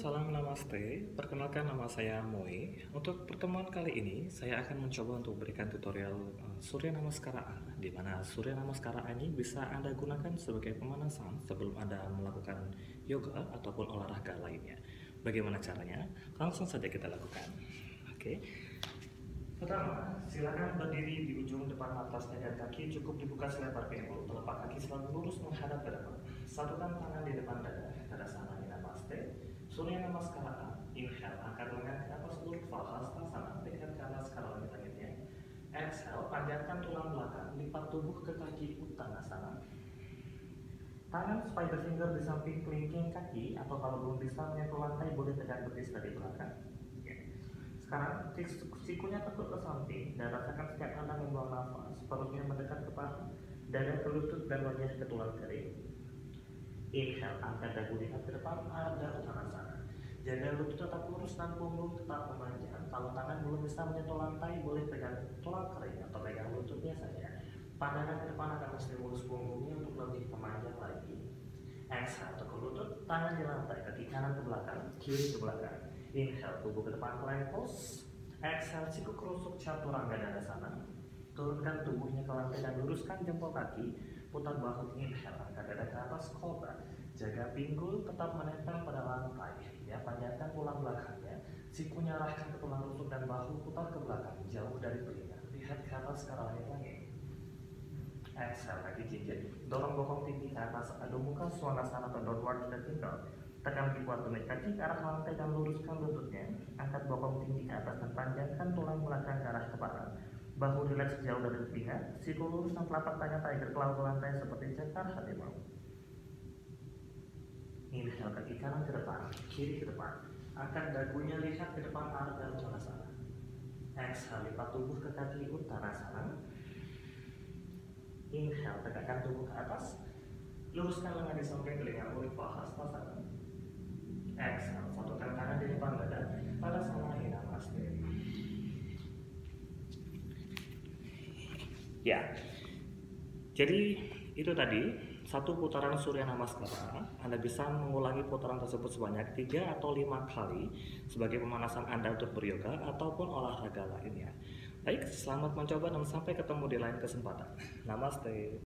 salam namaste. Perkenalkan nama saya Moe. Untuk pertemuan kali ini, saya akan mencoba untuk berikan tutorial uh, Surya Namaskara A, di mana Surya Namaskara A ini bisa Anda gunakan sebagai pemanasan sebelum Anda melakukan yoga ataupun olahraga lainnya. Bagaimana caranya? Langsung saja kita lakukan. Oke. Pertama, silakan berdiri di ujung depan atasnya dan kaki cukup dibuka selebar pinggul. Telapak kaki selalu lurus menghadap ke depan. Satukan tangan di depan dada, dada sana Namaste. Surya Namaskara. Inhale, angkat lengan ke atas seluruh Falhastasana, lihat ke atas skala langit-langitnya. Exhale, panjangkan tulang belakang, lipat tubuh ke kaki Uttanasana. Tangan spider finger di samping kelingking kaki, atau kalau belum bisa menyentuh lantai, boleh tekan betis dari belakang. Sekarang sikunya tekuk ke samping dan rasakan setiap Anda membuang nafas, perutnya mendekat ke paha, dada ke lutut dan wajah ke tulang kering. Inhale, angkat dagu lihat ke depan, ada uttanasana. Jaga lutut tetap lurus dan punggung tetap memanjang. Kalau tangan belum bisa menyentuh lantai, boleh pegang tulang kering atau pegang lututnya saja. Pandangan ke depan akan menstimulus punggungnya untuk lebih memanjang lagi. Exhale, ke lutut, tangan di lantai, kaki kanan ke belakang, kiri ke belakang. Inhale, tubuh ke depan plank pose. Exhale, siku kerusuk chaturanga dada sana. Turunkan tubuhnya ke lantai dan luruskan jempol kaki putar bahu inhale angkat dada ke atas cobra jaga pinggul tetap menempel pada lantai belakangnya sikunya arahkan ke tulang rusuk dan bahu putar ke belakang jauh dari telinga. Lihat ke atas ke arah langit exhale kaki jinjit dorong bokong tinggi ke atas. Adu muka swanasana atau downward facing dog tekan di kuat tumit kaki ke arah lantai dan luruskan lututnya. Angkat bokong tinggi ke atas dan panjangkan tulang belakang ke arah kepala. Bahu rileks jauh dari telinga, siku lurus dan telapak tangan tiger claw ke lantai seperti cakar hati mau. Inhale kaki kanan ke depan, kiri ke depan. Angkat dagunya lihat ke depan arah uttanasana. Exhale lipat tubuh ke kaki uttanasana. Inhale tegakkan tubuh ke atas. Luruskan lengan di samping telinga mulut pahastasana. Exhale satukan tangan di depan dada pada sama namaste. Ya, jadi itu tadi satu putaran Surya Namaskara. Anda bisa mengulangi putaran tersebut sebanyak tiga atau lima kali sebagai pemanasan Anda untuk beryoga ataupun olahraga lainnya. Baik, selamat mencoba dan sampai ketemu di lain kesempatan. Namaste.